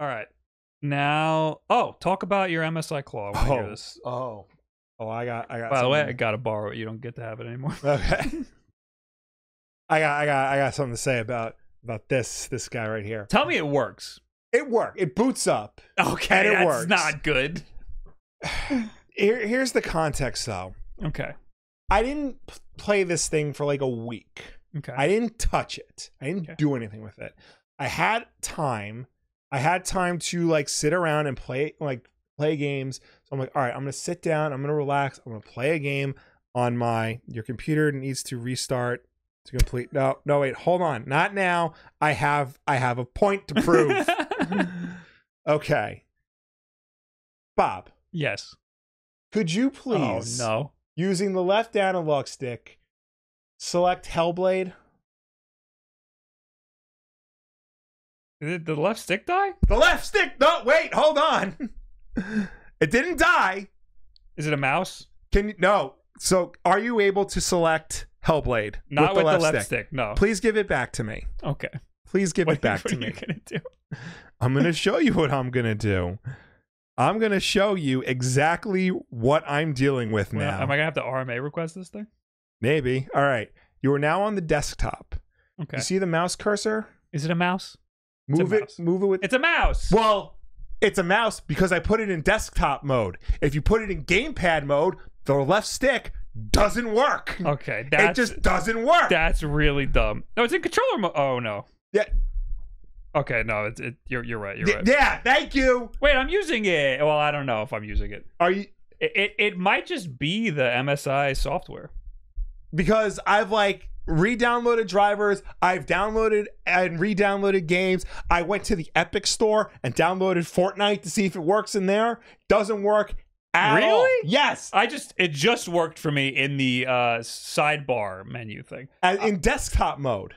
All right. Now, oh, talk about your MSI Claw. Oh, this. oh, oh! I got, I got. By the way, I gotta borrow it. You don't get to have it anymore. okay. I got, I got, I got something to say about about this this guy right here. Tell me it works. It worked. It boots up. Okay, And it that's works. not good. Here, here's the context, though. Okay. I didn't play this thing for like a week. Okay. I didn't touch it. I didn't Okay. do anything with it. I had time. I had time to like sit around and play like play games. So I'm like, all right, I'm gonna sit down. I'm gonna relax. I'm gonna play a game on my. Your computer needs to restart to complete. No, no, wait, hold on. Not now. I have I have a point to prove. okay, Bob, yes. could you oh, please, Oh no. using the left analog stick, select Hellblade? Did the left stick die? The left stick. No, wait, hold on. it didn't die. Is it a mouse? Can you? No. So, are you able to select Hellblade Not with the left, stick. No. Please give it back to me. Okay. Please give What, it back to me. what are you gonna do? I'm going to show you what I'm going to do. I'm going to show you exactly what I'm dealing with Well, now. Am I gonna have to RMA request this thing? Maybe. All right. You are now on the desktop. Okay. You see the mouse cursor? Is it a mouse? Move it. Move it with. It's a mouse. Well, it's a mouse because I put it in desktop mode. If you put it in gamepad mode, the left stick doesn't work. Okay. it just doesn't work. that's really dumb. No, it's in controller mode. Oh no. yeah, Okay, no, it's it, you're you're right. You're right. yeah, thank you. Wait, I'm using it. Well, I don't know if I'm using it. Are you It it, it might just be the MSI software. because I've like re-downloaded drivers, I've downloaded and re-downloaded games. I went to the Epic store and downloaded Fortnite to see if it works in there. Doesn't work at all. Really? Yes. I just it just worked for me in the uh sidebar menu thing. Uh, in desktop mode.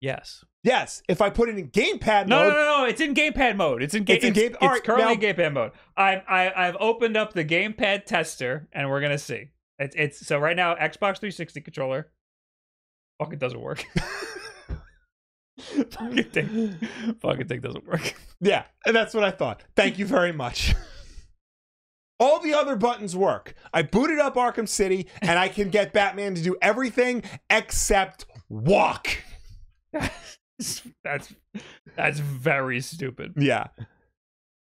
Yes. Yes. If I put it in gamepad No, mode, no, no, no. It's in gamepad mode. It's in game. It's in game- It's, all right, currently now- in gamepad mode. I've I, I've opened up the gamepad tester, and we're gonna see. It's it's so right now Xbox 360 controller. Fucking doesn't work. fucking thing. Fucking thing doesn't work. Yeah, and that's what I thought. Thank you very much. All the other buttons work. I booted up Arkham City and I can get Batman to do everything except walk. that's that's very stupid. Yeah.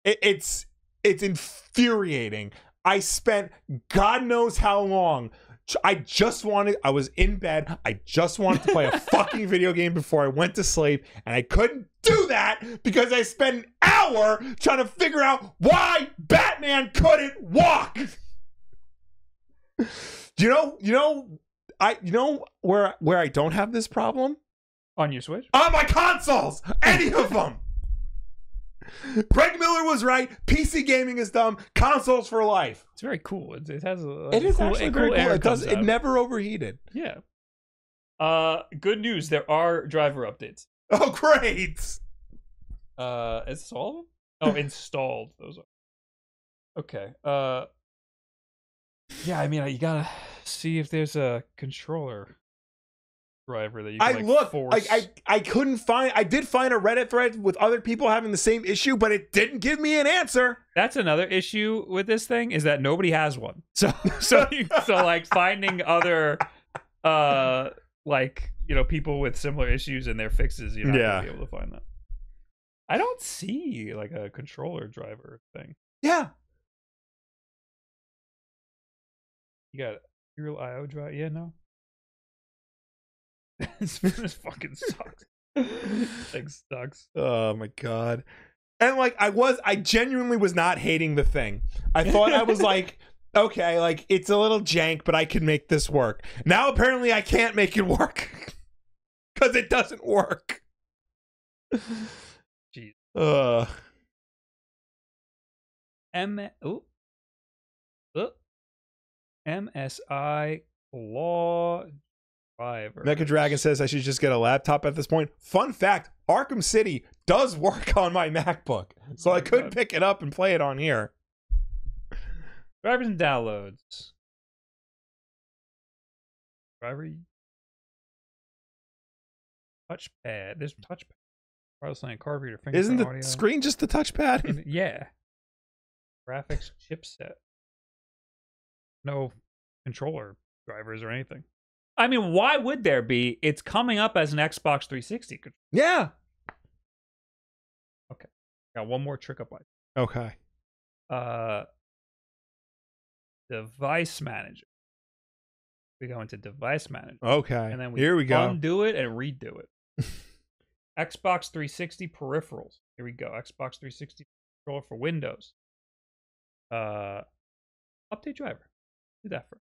It, it's it's infuriating. I spent God knows how long. I just wanted I was in bed. I just wanted to play a fucking video game before I went to sleep and I couldn't do that because I spent an hour trying to figure out why Batman couldn't walk. you know, you know I you know where where I don't have this problem? On your Switch? on my consoles, any of them. Greg Miller was right. PC gaming is dumb. Consoles for life. It's very cool. It, it has a It is cool, actually very cool It does. It out. never overheated. Yeah. Uh, good news. There are driver updates. Oh, great! Uh, is this all of them? Oh, installed. Those are. Okay. Uh. Yeah, I mean, you gotta see if there's a controller driver that you. Can, I like, looked. Force. Like I, I couldn't find. I did find a Reddit thread with other people having the same issue, but it didn't give me an answer. That's another issue with this thing is that nobody has one. So, so, you, so like finding other, uh, like you know, people with similar issues and their fixes, you're not Yeah. gonna be able to find that. I don't see like a controller driver thing. Yeah. You got real IO drive? Yeah, no. this, fucking sucks. Thing sucks. Oh my god. And like I was I genuinely was not hating the thing. I thought I was like okay, like it's a little jank, but I can make this work. Now apparently I can't make it work. Cuz it doesn't work. Jeez. Uh M. Oh. Oh. MSI Claw Driver. Mecha Dragon says I should just get a laptop at this point. Fun fact, Arkham City does work on my MacBook. So I could pick it up and play it on here. Drivers and downloads. Driver. Touchpad. There's touchpad. Wireless LAN card reader. Fingerprint Isn't the audio. screen just the touchpad? Yeah. Graphics chipset. No controller drivers or anything. I mean, why would there be? It's coming up as an Xbox 360. yeah. Okay. Got one more trick up. my- Okay. Uh, device manager. We go into device manager, Okay. and then we Here we go. undo it and redo it. Xbox 360 peripherals. Here we go. Xbox 360 controller for Windows. Uh, update driver. Do that first.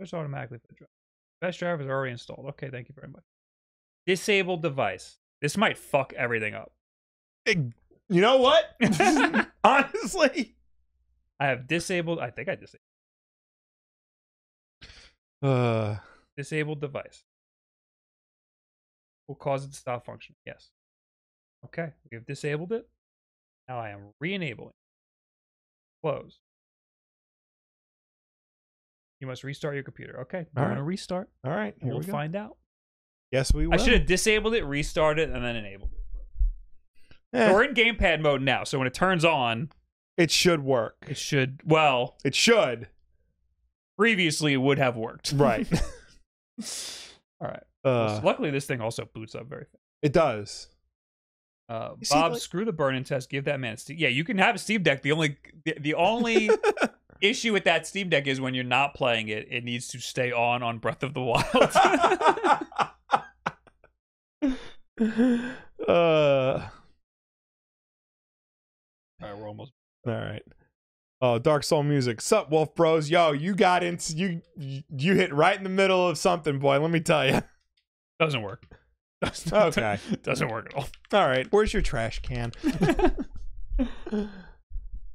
Just automatically for the driver. Best driver is already installed. Okay, thank you very much. Disabled device. This might fuck everything up. You know what? Honestly. I have disabled. I think I disabled Uh, disabled device. Will cause it to stop functioning. Yes. Okay, we have disabled it. Now I am re-enabling. Close. You must restart your computer. Okay, I'm going to restart, all right. Here we'll we go. find out. Yes, we will. I should have disabled it, restarted, it, and then enabled it. Eh, So we're in gamepad mode now. So when it turns on, it should work. it should. Well, It should. previously it would have worked. Right. All right. Uh, luckily, this thing also boots up very fast. it does. Uh, You see, Bob, like- screw the burn-in test. Give that man a Steam. Yeah, you can have a Steam Deck. The only the, the only issue with that Steam Deck is when you're not playing it, it needs to stay on on Breath of the Wild. uh, All right, we're almost. all right. Oh, Dark Soul music. Sup, Wolf Bros? Yo, you got into you. You hit right in the middle of something, boy. Let me tell you. Doesn't work. Doesn't, Okay. Doesn't work at all. All right. Where's your trash can?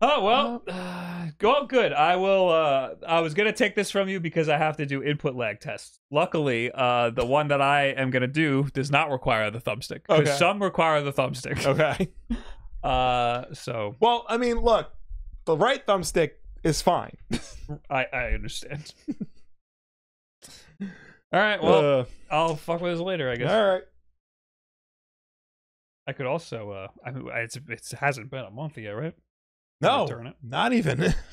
Oh well, uh, go good. I will. Uh, I was gonna take this from you because I have to do input lag tests. Luckily, uh, the one that I am gonna do does not require the thumbstick because Okay. some require the thumbstick. Okay. Uh, so Well, I mean, look, the right thumbstick is fine. I I understand. All right. Well, Uh, I'll fuck with this later. I guess all right. I could also. Uh, I mean, it's it hasn't been a month yet, right? No, Return it. not even.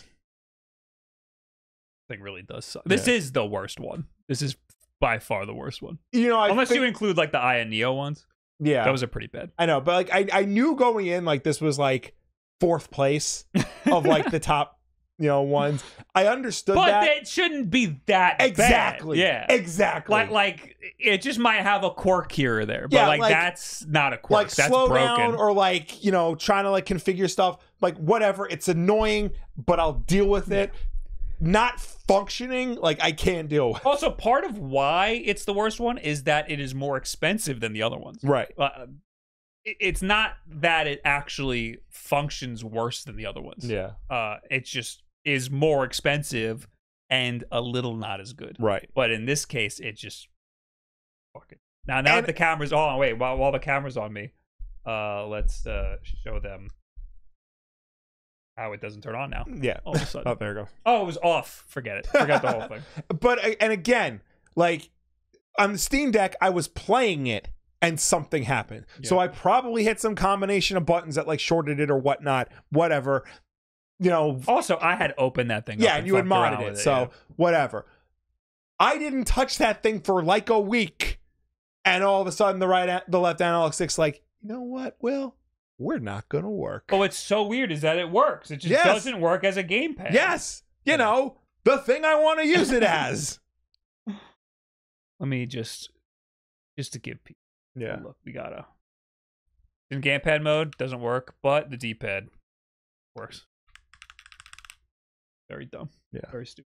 Thing really does suck. This is the worst one. This is by far the worst one. you know, I Unless think, you include like the Aya Neo ones, yeah, those are pretty bad. I know, but like I, I knew going in like this was like fourth place of like the top, you know, ones. I understood but that it shouldn't be that bad. exactly. Yeah. exactly. Like like it just might have a quirk here or there, but Yeah, like, like- that's not a quirk. like that's slow broken. down or like you know trying to like configure stuff like whatever it's annoying but i'll deal with it not functioning like i can't deal with also, part of why it's the worst one is that it is more expensive than the other ones. right Uh, it's not that it actually functions worse than the other ones. yeah Uh, it just is more expensive and a little not as good. right But in this case, it just fucking now. Now And- that the camera's on, wait, while while the camera's on me, uh, let's uh show them how it doesn't turn on now. yeah All of a sudden, oh there you go oh, it was off. Forget it. Forget the whole thing. but and again like on the steam deck i was playing it and something happened so i probably hit some combination of buttons that like shorted it or whatnot whatever you know Also, I had opened that thing. yeah up and you had modded it with so yeah. whatever i didn't touch that thing for like a week and all of a sudden the right the left analog stick's like you know what will we're not gonna work oh what's so weird is that it works. It just Yes. doesn't work as a gamepad. yes you know the thing i want to use it as Let me just just to give people yeah look. We gotta in gamepad mode doesn't work, but the D-pad works. Very dumb. Yeah. Very stupid.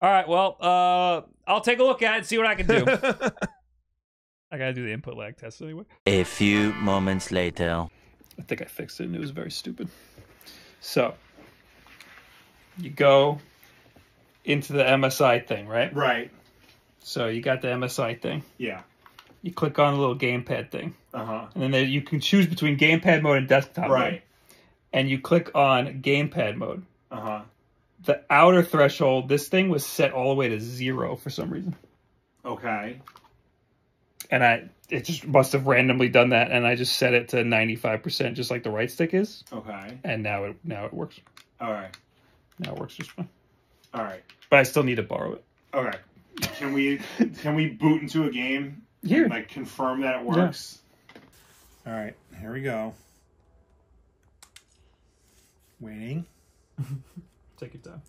All right. Well, uh, I'll take a look at it, and see what I can do. I gotta do the input lag test anyway. A few moments later. I think I fixed it, and it was very stupid. So you go into the MSI thing, right? right So you got the MSI thing. yeah You click on the little gamepad thing, uh-huh and then there, you can choose between gamepad mode and desktop mode. Right. And you click on gamepad mode. Uh-huh The outer threshold, this thing was set all the way to zero for some reason. okay and I it just must have randomly done that, and I just set it to ninety five percent, just like the right stick is, Okay. and now it now it works. All right. Now it works just fine. All right. But I still need to borrow it. Okay. Can we can we boot into a game? Here. Like confirm that it works. Yeah. All right. Here we go. Waiting. Take your time.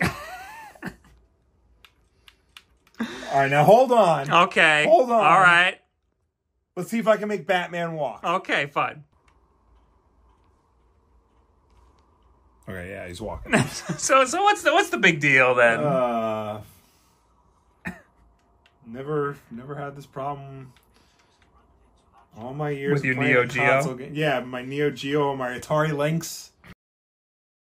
All right. Now hold on. Okay. Hold on. All right. Let's see if I can make Batman walk. Okay. Fine. Okay. Yeah, he's walking. so so what's the what's the big deal then? Uh, never, never had this problem. All my years With your playing Neo Geo? console game- yeah, my Neo Geo, my Atari Lynx.